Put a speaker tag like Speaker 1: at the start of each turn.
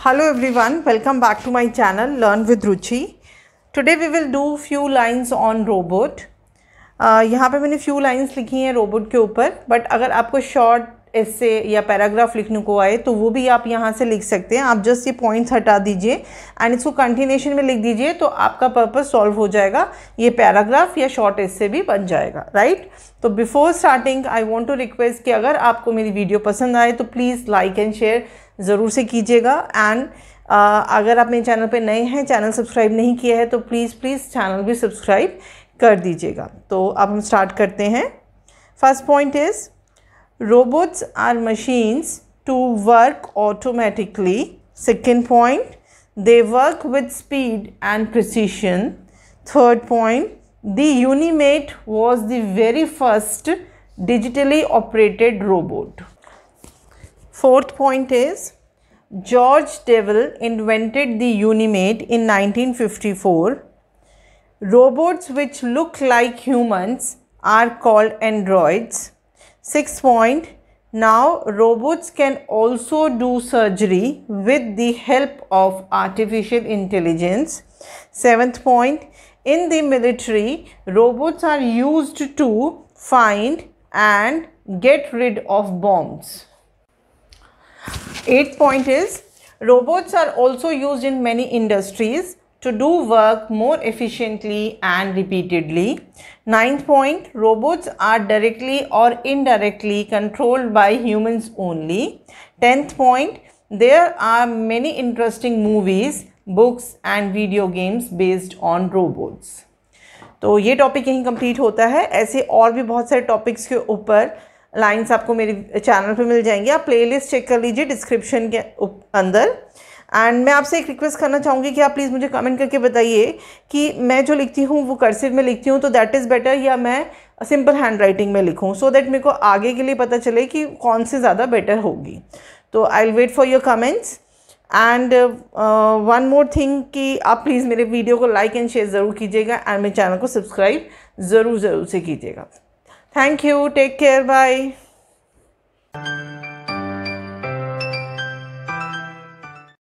Speaker 1: Hello everyone, welcome back to my channel Learn with Ruchi. Today we will do few lines on robot. Uh, यहाँ पे मैंने few lines लिखी हैं robot के ऊपर but अगर आपको शॉर्ट ऐसे या पैराग्राफ लिखने को आए तो वो भी आप यहाँ से लिख सकते हैं। आप जस्ट ये पॉइंट्स हटा दीजिए एंड इसको कंटिन्यूशन में लिख दीजिए तो आपका पर्पज़ सॉल्व हो जाएगा। ये पैराग्राफ या शॉर्ट ऐसे भी बन जाएगा राइट तो before starting I want to request कि अगर आपको मेरी वीडियो पसंद आए तो प्लीज़ लाइक एंड शेयर ज़रूर से कीजिएगा। एंड uh, अगर आप मेरे चैनल पे नए हैं चैनल सब्सक्राइब नहीं किया है तो प्लीज़ प्लीज़ चैनल भी सब्सक्राइब कर दीजिएगा। तो अब हम स्टार्ट करते हैं। First point is robots are machines to work automatically second point they work with speed and precision third point the unimate was the very first digitally operated robot Fourth point is George Deville invented the Unimate in 1954. Robots which look like humans are called androids. Sixth point now robots can also do surgery with the help of artificial intelligence. Seventh point in the military robots are used to find and get rid of bombs. Eighth point is robots are also used in many industries to do work more efficiently and repeatedly. Ninth point robots are directly or indirectly controlled by humans only. Tenth point there are many interesting movies, books and video games based on robots. तो ये topic यहीं complete होता है ऐसे और भी बहुत सारे टॉपिक्स के ऊपर लाइंस आपको मेरे चैनल पे मिल जाएँगी आप प्लेलिस्ट चेक कर लीजिए डिस्क्रिप्शन के अंदर एंड मैं आपसे एक रिक्वेस्ट करना चाहूँगी कि आप प्लीज़ मुझे कमेंट करके बताइए कि मैं जो लिखती हूँ, वो कर्सिव में लिखती हूँ तो दैट इज़ बेटर या मैं सिंपल हैंड राइटिंग में लिखूँ? सो दैट मेरे को आगे के लिए पता चले कि कौन से ज़्यादा बेटर होगी। तो I wait for your comments and one more thing कि आप प्लीज़ मेरे वीडियो को लाइक एंड शेयर ज़रूर कीजिएगा एंड मेरे चैनल को सब्सक्राइब ज़रूर ज़रूर से कीजिएगा। Thank you take care bye